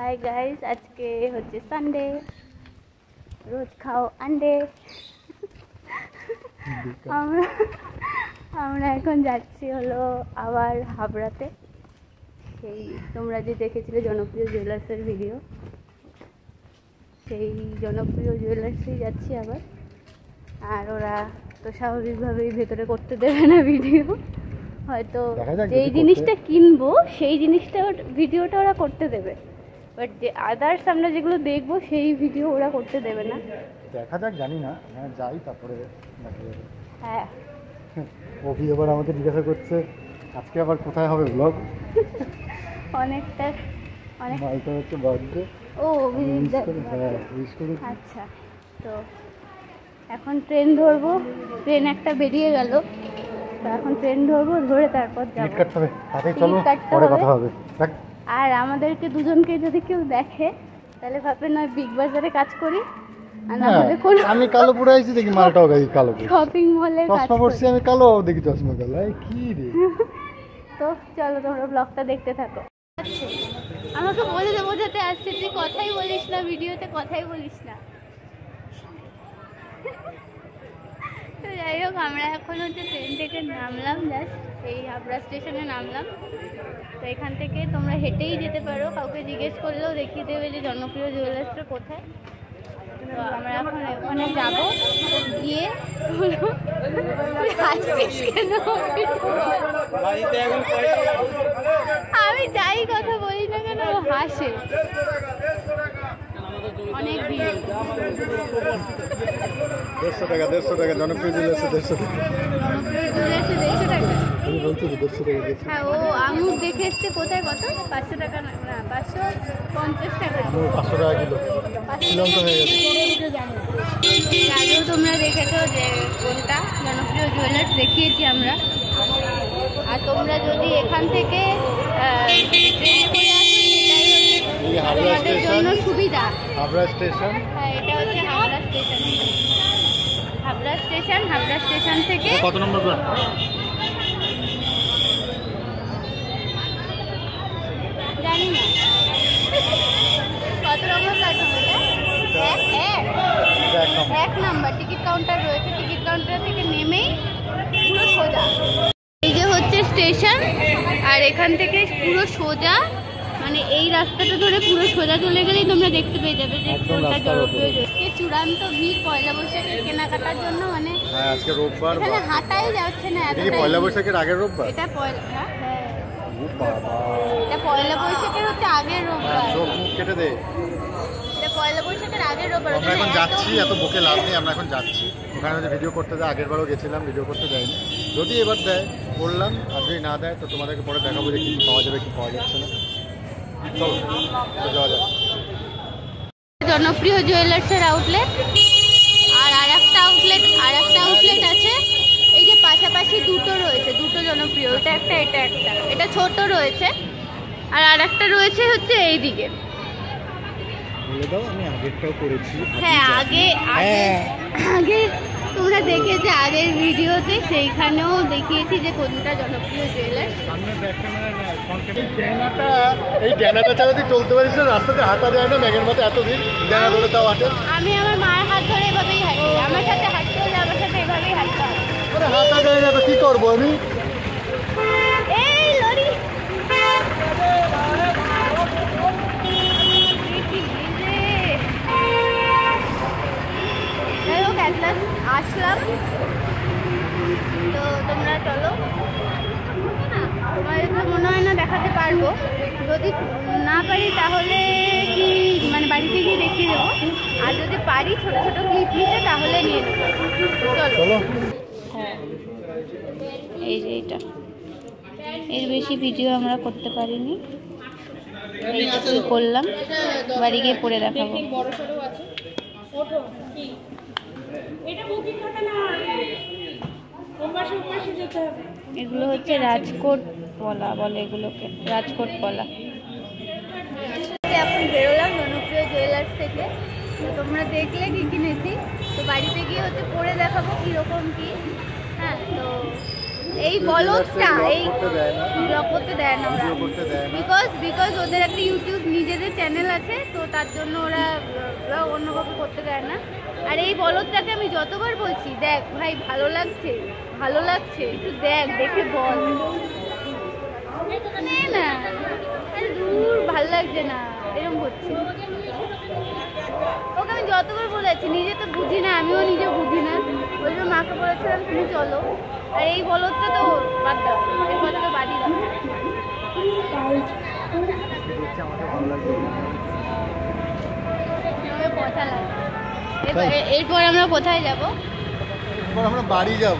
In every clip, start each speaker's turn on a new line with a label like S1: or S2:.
S1: Hi guys আজকে হচ্ছে Sunday রোজ খাও আন্ডে আমরা আমরা এখন যাচ্ছি হলো আবার হাবড়াতে। সেই তোমরা যে দেখেছিলে জনপ্রিয় জুয়েলার্সের ভিডিও সেই জনপ্রিয় জুয়েলার্সেই যাচ্ছি আবার। আর ওরা তো স্বাভাবিকভাবেই ভেতরে করতে দেবে না ভিডিও হয়তো যেই জিনিসটা কিনবো সেই জিনিসটা ভিডিওটা ওরা করতে দেবে। বাট যে আদার্স আমরা যেগুলো দেখব সেই ভিডিও ওরা করতে দেবে না।
S2: দেখা যাক জানি না। হ্যাঁ যাই তারপরে দেখা যাবে
S1: হ্যাঁ।
S2: অভি এবার আমাকে জিজ্ঞাসা করছে আজকে আবার কোথায় হবে ব্লগ
S1: অনেকটা অনেক
S2: মাইটা হচ্ছে বার্থডে
S1: ও
S2: হ্যাঁ
S1: আচ্ছা তো এখন ট্রেন ধরবো। ট্রেন একটা বেরিয়ে গেল। তো এখন ট্রেন ধরবো ধরে তারপর
S2: টিকিট
S1: যাব।
S2: কাটতে হবে।
S1: টিকিট
S2: চলো পরে কথা হবে।
S1: আর আমাদেরকে দুজনকে যদি কেউ দেখে তাহলে ভাবে নয় বিগ বাজারে কাজ করি।
S2: হ্যাঁ, আমি কালো পরে আইছি দেখি মালটাও গাই কালো
S1: শপিং মলে কাজ
S2: চশমা পরছি আমি কালো দেখি চশমা কালো। এই কি রে?
S1: তো চলো তোমরা ব্লগটা দেখতে থাকো। আমাকে বোঝাতে বোঝাতে আসছে তুই কথাই বলিস না ভিডিওতে কথাই বলিস না তো যাই হোক আমরা এখন হচ্ছে ট্রেন থেকে নামলাম জাস্ট এই হাবড়া স্টেশনে নামলাম। তো এখান থেকে তোমরা হেঁটেই যেতে পারো। কাউকে জিজ্ঞেস করলেও দেখিয়ে দেবে যে জনপ্রিয় জুয়েলার্সটা কোথায়। তো আমরা এখন ওখানে যাব। গিয়ে আমি যাই কথা বলি না কেন হাসে। অনেক ভিড়।
S2: দেড়শো টাকা দেড়শো টাকা জনপ্রিয় টাকা।
S1: জুয়েলার্সে দেড়শো টাকা?
S2: আমি বলছি তো দেড়শো টাকা দেড়শো
S1: হ্যাঁ ও আঙুর দেখে এসছে কোথায় কত? পাঁচশো টাকা না পাঁচশো পঞ্চাশ টাকা।
S2: পাঁচশো টাকা কিলো। ছিলাম হয়ে গেছে।
S1: আগেও তোমরা দেখেছ যে কোনটা? জনপ্রিয় জুয়েলার্স দেখিয়েছি আমরা। আর তোমরা যদি এখান থেকে
S2: হাবড়া স্টেশন
S1: সুবিধা।
S2: হাবড়া স্টেশন
S1: হ্যাঁ এটা হচ্ছে Habra station station Habra station থেকে।
S2: কত নম্বর প্ল্যাটফর্ম
S1: জানি না। কত নম্বর প্ল্যাটফর্ম এটা? এক এক।
S2: এক নম্বর।
S1: টিকিট কাউন্টার রয়েছে। টিকিট কাউন্টার থেকে নেমেই পুরো সোজা। এই যে হচ্ছে স্টেশন আর এখান থেকে পুরো সোজা মানে এই রাস্তাটা ধরে পুরো সোজা চলে গেলেই তোমরা দেখতে পেয়ে যাবে যে কোনটা জনপ্রিয় এই চূড়ান্ত ভিড় পয়লা বৈশাখের কেনাকাটার জন্য মানে
S2: হ্যাঁ আজকে রোববার
S1: এখানে হাঁটাই যাচ্ছে না
S2: এটা কি পয়লা বৈশাখের আগের রোববার?
S1: এটা পয়লা হ্যাঁ?
S2: বাবা।
S1: এটা পয়লা বৈশাখের হচ্ছে আগের রোববার।
S2: চোখ মুখ কেটে দে।
S1: এটা পয়লা বৈশাখের আগের রোববার।
S2: আমরা এখন যাচ্ছি। এত বুকে লাভ নেই আমরা এখন যাচ্ছি। ওখানে হচ্ছে ভিডিও করতে দেয় আগের বারও গেছিলাম ভিডিও করতে দেয়নি যদি এবার দেয় করলাম আর যদি না দেয় তো তোমাদেরকে পরে দেখাবো যে কী পাওয়া যাবে কি পাওয়া যাচ্ছে না।
S1: জনপ্রিয় জুয়েলার্সের আউটলেট আর আর একটা আউটলেট আর একটা আউটলেট আছে। এই যে পাশাপাশি দুটো রয়েছে দুটো জনপ্রিয়। এটা একটা এটা একটা। এটা ছোট রয়েছে। আর আর একটা রয়েছে হচ্ছে এই দিকে
S2: বলে দাও আমি আগেরটাও করেছি।
S1: হ্যাঁ আগে আগে আগে তোমরা দেখেছ আগের ভিডিওতে সেইখানেও দেখিয়েছি যে কোনটা জনপ্রিয় জুয়েলার্স
S2: এই ড্যানাটা ছাড়া তুই চলতে পারিস না রাস্তাতে হাঁটা না ম্যাগের মতো এত ভিড় ড্যানা ধরে তাও হাঁটে
S1: আমি আমার মায়ের হাত ধরে এভাবেই হাঁটি আমার সাথে হাঁটতে হলে আমার সাথে এভাবেই হাঁটতে হবে
S2: হাঁটা যায় না তো কী করব আমি
S1: এই লরি যাই হোক at last আসলাম তো তোমরা চলো তোমাদের তো মনে হয় না দেখাতে পারব যদি না পারি তাহলে কি মানে বাড়িতে গিয়ে দেখিয়ে দেবো আর যদি পারি ছোট ছোট ক্লিপ নিতে তাহলে নিয়ে নেব চলো
S2: চলো
S1: হ্যাঁ এই যে এটা এর বেশি ভিডিও আমরা করতে পারিনি। করলাম? বাড়ি গিয়ে পরে দেখাবো। এগুলো হচ্ছে রাজকোট পলা বলে এগুলোকে রাজকোট পলা এখন বেরোলাম জনপ্রিয় জুয়েলার্স থেকে। তোমরা দেখলে কি কিনেছি। তো বাড়িতে গিয়ে হচ্ছে পরে দেখাবো কীরকম কি। হ্যাঁ তো এই বলদটা এই ব্লগ করতে দেয় না ওরা। বিকজ বিকজ ওদের একটা ইউটিউব নিজেদের চ্যানেল আছে তো তার জন্য ওরা ওরা অন্য কাউকে করতে দেয় না। আর এই বলদটাকে আমি যতবার বলছি দেখ ভাই ভালো লাগছে ভালো লাগছে একটু দেখ দেখে বল। নে না দূর ভালো লাগছে না এরকম করছে ওকে আমি যতবার বলেছি নিজে তো বুঝি না আমিও নিজে বুঝি না। ওই জন্য মাকে বলেছিলাম তুমি চলো। আর এই বলদটা তো বাদ দাও এই কথাটা বাদই দাও। কথা এরপর- আমরা কোথায় যাব?
S2: এরপর আমরা বাড়ি যাব।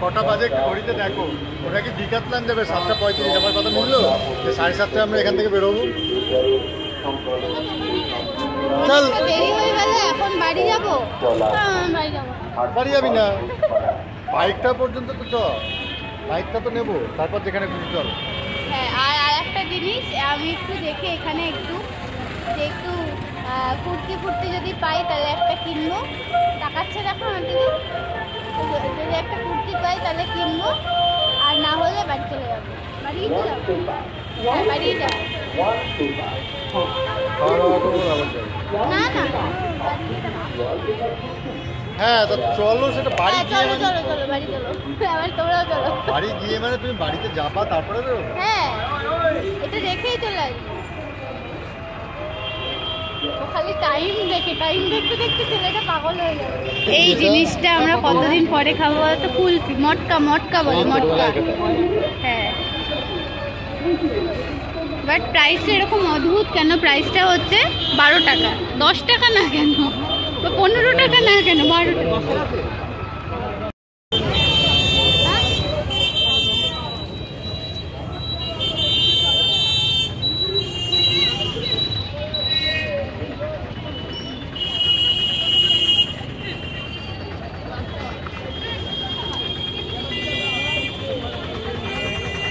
S2: কটা বাজে ঘড়িতে দেখো। ওটা কি ডিকাতলান যাবে সাতটা পঁয়ত্রিশ আমার কথা মিললো? যে সাড়ে সাতটায় আমরা এখান থেকে বেরোবো। চল।
S1: দেরি হয়ে গেলে এখন বাড়ি যাব? হ্যাঁ, বাড়ি যাব।
S2: বাড়ি যাবি না? বাইকটা পর্যন্ত তো চ বাইকটা তো নেব তারপর যেখানে খুশি চল।
S1: হ্যাঁ আর আর একটা জিনিস আমি একটু দেখে এখানে একটু যে একটু কুর্তি ফুর্তি যদি পাই তাহলে একটা কিনবো। তাকাচ্ছে দেখো দিকে। যদি একটা কুর্তি পাই তাহলে কিনবো। আর না হলে বাড়ি চলে যাব। বাড়ি যাব। হ্যাঁ বাড়ি যাব। না না বাড়ি যেতে না।
S2: হ্যাঁ তা চলো সেটা বাড়ি
S1: হ্যাঁ,
S2: গিয়ে
S1: চলো
S2: মানে
S1: চলো চলো বাড়ি চলো। আবার তোমরাও চলো।
S2: বাড়ি গিয়ে মানে তুমি বাড়িতে যাবা তারপরে বেরোবো
S1: হ্যাঁ এটা দেখেই খালি টাইম দেখে টাইম দেখতে দেখতে ছেলেটা পাগল হয়ে যাবে। এই জিনিসটা আমরা কতদিন পরে খাব বলতো? কুলফি মটকা মটকা বলে মটকা হ্যাঁ। বাট প্রাইসটা এরকম অদ্ভুত কেন? প্রাইসটা হচ্ছে বারো টাকা। দশ টাকা না কেন? পনেরো টাকা না কেন বারো হ্যাঁ?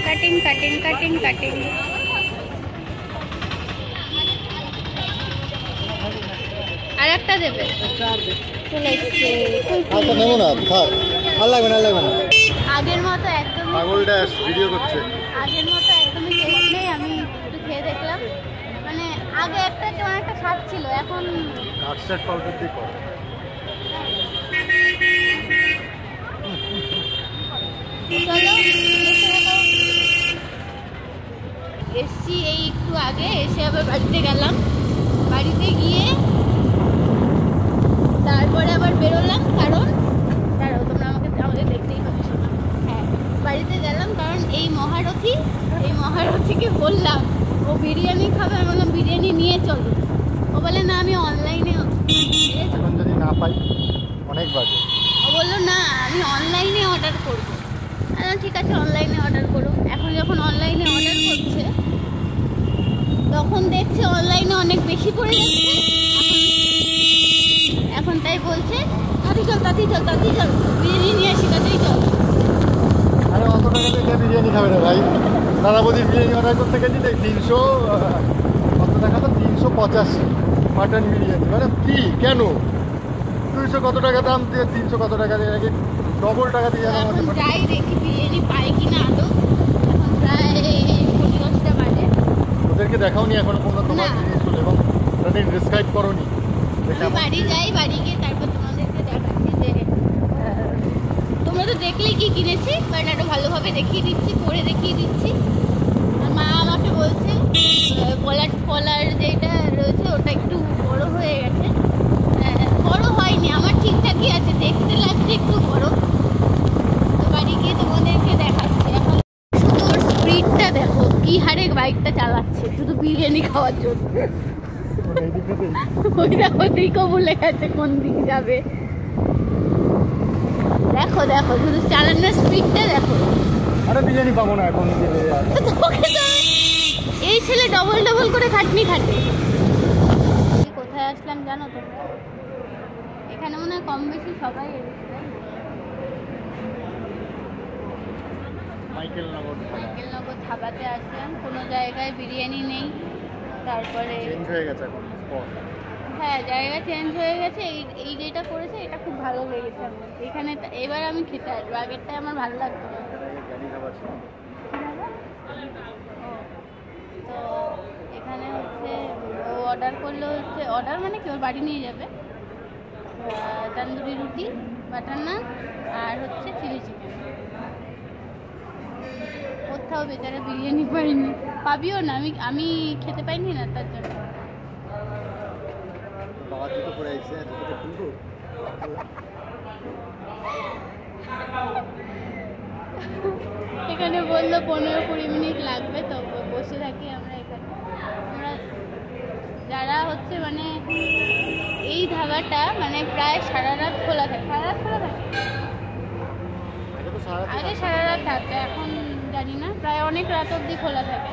S1: কাটিং কাটিং কাটিং একটা দেবে।
S2: আচ্ছা নেব না থাক আর লাগবে না লাগবে না।
S1: আগের মতো একদম
S2: পাগল ড্যাশ ভিডিও করছে।
S1: আগের মতো একদমই টেস্ট নেই আমি একটু খেয়ে দেখলাম। মানে আগে একটা কেমন একটা স্বাদ ছিল এখন
S2: আটশাট পাউডার দিয়ে কর।
S1: এসছি এই একটু আগে এসে আবার বাড়িতে গেলাম। বাড়িতে গিয়ে তারপরে আবার বেরোলাম কারণ দাঁড়াও তোমরা আমাকে আমাকে দেখতেই পাচ্ছ। না হ্যাঁ বাড়িতে গেলাম কারণ এই মহারথী এই মহারথীকে বললাম ও বিরিয়ানি খাবে? আমি বললাম বিরিয়ানি নিয়ে চলো। ও বলে না আমি অনলাইনে
S2: এখন যদি না পাই অনেক বাজে।
S1: ও বলল না আমি অনলাইনে অর্ডার করব। ঠিক আছে অনলাইনে অর্ডার করো এখন যখন অনলাইনে অর্ডার করছে তখন দেখছে অনলাইনে অনেক বেশি পড়ে যাচ্ছে। এখন তাই বলছে তাড়াতাড়ি চল তাড়াতাড়ি চল তাড়াতাড়ি চল বিরিয়ানি নিয়ে আসি তাড়াতাড়ি চল।
S2: আরে অত টাকা দিয়ে বিরিয়ানি খাবে না ভাই? দাদা বৌদির বিরিয়ানি অর্ডার করতে গেছি দেখ তিনশো কত টাকা তো তিনশো পঁচাশি মাটন বিরিয়ানি। মানে কি? কেন? দুইশো কত টাকা দাম দিয়ে তিনশো কত টাকা দিয়ে নাকি ডবল টাকা দিয়ে যেন
S1: যাই দেখি বিরিয়ানি পাই কিনা আদৌ পনেরো দশটা বাজে।
S2: ওদেরকে দেখাও নি এখনও পর্যন্ত তোমার
S1: না।
S2: জিনিসগুলো এবং তাদের ডিসক্রাইব করো নি
S1: বাড়ি যাই, বাড়ি গিয়ে তারপর তোমাদেরকে দেখাচ্ছি যে তোমরা তো দেখলেই কি কিনেছি বাট ভালোভাবে দেখিয়ে দিচ্ছি, পরে দেখিয়ে দিচ্ছি। আর মা আমাকে বলছে কলার কলার যেটা রয়েছে, ওটা একটু বড় হয়ে গেছে। বড় হয়নি, আমার ঠিকঠাকই আছে, দেখতে লাগছে একটু বড়। তো বাড়ি গিয়ে তোমাদেরকে দেখাচ্ছি। এখন শুধু দেখো, কি হারে বাইকটা চালাচ্ছে, শুধু বিরিয়ানি খাওয়ার জন্য। ওই দেখো দিকও ভুলে গেছে কোন দিক যাবে। দেখো দেখো শুধু চালানোর স্পিডটা দেখো।
S2: আরে বিরিয়ানি পাবো না এখন গেলে আর।
S1: তো তোকে তো এই ছেলে ডবল ডবল করে খাটনি খাটে কোথায় আসলাম জানো তোমরা এখানে মনে হয় কম বেশি সবাই এসেছে। তাই না?
S2: মাইকেল নগর
S1: মাইকেল নগর ধাবাতে আসলাম কোনো জায়গায় বিরিয়ানি নেই। তারপরে
S2: চেঞ্জ হয়ে গেছে এখন। স্পট
S1: হ্যাঁ জায়গা চেঞ্জ হয়ে গেছে, এই যেটা করেছে, এটা খুব ভালো লেগেছে আমার। এখানে এবার আমি খেতে আসব আগেরটাই আমার ভালো লাগতো তো এখানে হচ্ছে, ও অর্ডার করলে হচ্ছে অর্ডার মানে কি? ওর বাড়ি নিয়ে যাবে। তন্দুরি রুটি, বাটার নান, আর হচ্ছে চিলি চিকেন। কোথাও বেচারা বিরিয়ানি পাইনি পাবিও না, আমি আমি খেতে পাইনি না তার জন্য।
S2: বাবার জুতো পরে আইছে জুতোটা খুলবো
S1: এখানে বলল পনেরো কুড়ি মিনিট লাগবে তো বসে থাকি আমরা এখানে। আমরা যারা হচ্ছে মানে এই ধাবাটা মানে প্রায় সারা রাত খোলা থাকে। সারা রাত খোলা থাকে?
S2: আগে সারা
S1: রাত থাকতো এখন জানি না প্রায় অনেক রাত অবধি খোলা থাকে।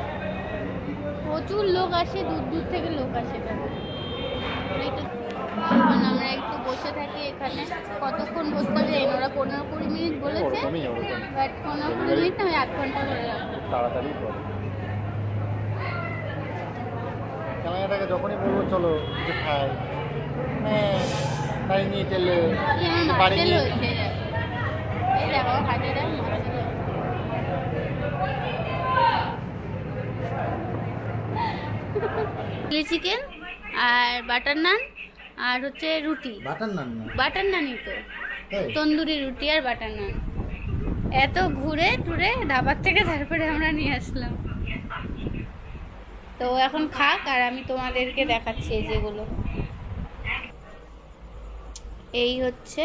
S1: প্রচুর লোক আসে দূর দূর থেকে লোক আসে এখানে। এখন আমরা একটু বসে থাকি এখানে। কতক্ষণ বসতে হবে ওরা পনেরো কুড়ি মিনিট বলেছে বাট পনেরো কুড়ি মিনিট না ওই আধ ঘণ্টা করে
S2: তাড়াতাড়ি ক্যামেরাটাকে যখনই বলব চলো কিছু খাই। হ্যাঁ তাই নিয়ে চলে। বাড়ি
S1: মার্সেল
S2: নিয়ে
S1: হয়েছে এই দেখো হাজারে চিলি চিকেন আর বাটার নান? আর হচ্ছে রুটি।
S2: বাটার নান না?
S1: বাটার নানই তো। তন্দুরি রুটি আর বাটার নান। এত ঘুরে টুরে ধাবার থেকে তারপরে আমরা নিয়ে আসলাম। তো এখন খাক আর আমি তোমাদেরকে দেখাচ্ছি এই যেগুলো। এই হচ্ছে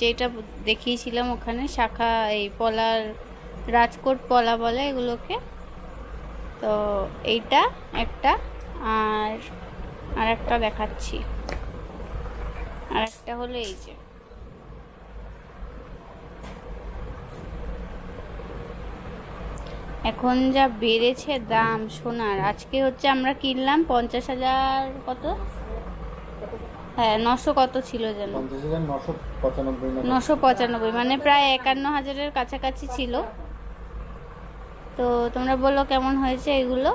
S1: যেটা দেখিয়েছিলাম ওখানে শাখা এই পলার রাজকোট পলা বলে এগুলোকে। তো এইটা একটা আর আর একটা দেখাচ্ছি। আর একটা হলো এই যে। এখন যা বেড়েছে দাম সোনার আজকে হচ্ছে আমরা কিনলাম পঞ্চাশ হাজার কত? হ্যাঁ নশো কত ছিল যেন?
S2: নশো পঁচানব্বই
S1: মানে প্রায় একান্ন হাজারের কাছাকাছি ছিল। তো তোমরা বলল কেমন হয়েছে এগুলো?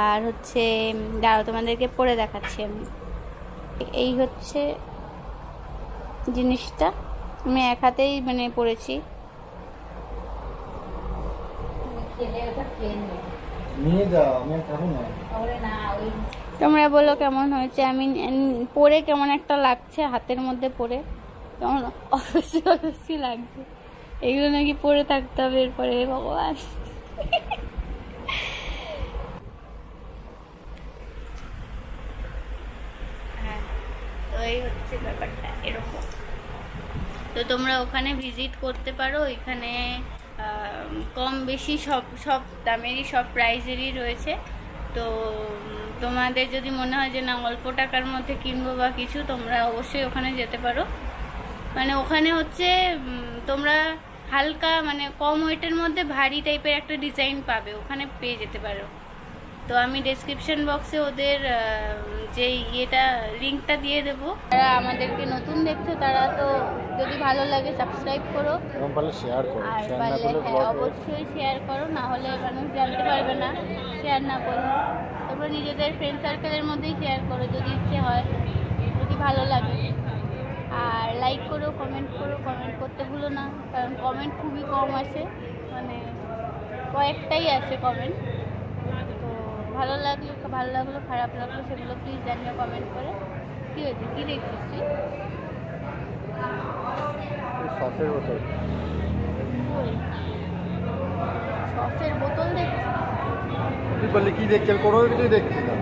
S1: আর হচ্ছে দাঁড়াও তোমাদেরকে পরে দেখাচ্ছি আমি। এই হচ্ছে জিনিসটা। আমি এক হাতেই মানে পড়েছি। তোমরা বলো কেমন হয়েছে? আমি পরে কেমন একটা লাগছে হাতের মধ্যে পরে কেমন অবশ্যই অবশ্যই লাগছে? এগুলো নাকি পরে থাকতে হবে এরপরে ভগবান হ্যাঁ তো এই হচ্ছে ব্যাপারটা, এরকম। তো তোমরা ওখানে ভিজিট করতে পারো, এখানে কম বেশি সব সব দামেরই, সব প্রাইজেরই রয়েছে। তো, তোমাদের যদি মনে হয় যে না, অল্প টাকার মধ্যে কিনবো বা কিছু, তোমরা অবশ্যই ওখানে যেতে পারো। মানে ওখানে হচ্ছে তোমরা হালকা মানে কম ওয়েটের মধ্যে ভারী টাইপের একটা ডিজাইন পাবে, ওখানে পেয়ে যেতে পারো। তো আমি ডেসক্রিপশন বক্সে ওদের যে ইয়েটা লিঙ্কটা দিয়ে দেবো। যারা আমাদেরকে নতুন দেখছ তারা তো যদি ভালো লাগে সাবস্ক্রাইব করো।
S2: এবং পারলে শেয়ার করো।
S1: আর পারলে হ্যাঁ অবশ্যই শেয়ার করো না হলে মানুষ জানতে পারবে না। শেয়ার না করো। তারপর নিজেদের ফ্রেন্ড সার্কেলের মধ্যেই শেয়ার করো যদি ইচ্ছে হয়। যদি ভালো লাগে। আর লাইক করো কমেন্ট করো কমেন্ট করতে ভুলো না। কারণ কমেন্ট খুবই কম আসে। মানে কয়েকটাই আছে কমেন্ট ভালো লাগল ভালো লাগল খারাপ লাগল সেগুলো প্লিজ জানিয়ে কমেন্ট করে। কী হয়েছে? কী দেখছিস তুই?
S2: সসের বোতল?
S1: সসের বোতল দেখছিস?
S2: তুই বললি কি দেখছি? আমি কোনো কিছুই দেখছি না।